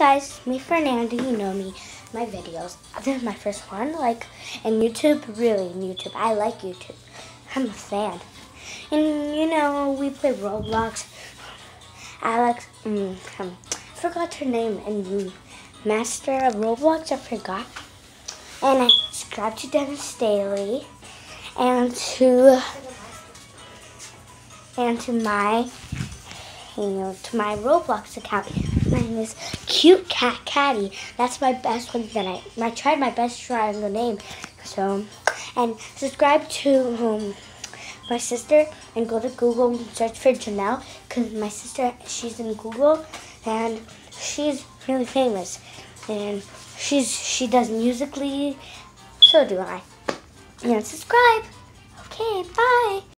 guys, me Fernanda, you know me, my videos. This is my first one, like, and YouTube, really, YouTube. I like YouTube. I'm a fan. And, you know, we play Roblox. Alex, mm, um, I forgot her name, and Master of Roblox, I forgot. And I subscribe to DenisDaily, and to, and to my you know, to my Roblox account. My name is Cute Cat Caddy. That's my best one that I, I tried my best triangle name. So, and subscribe to um, my sister and go to Google and search for Janelle because my sister, she's in Google and she's really famous. And she's she does Musical.ly, so do I. And subscribe.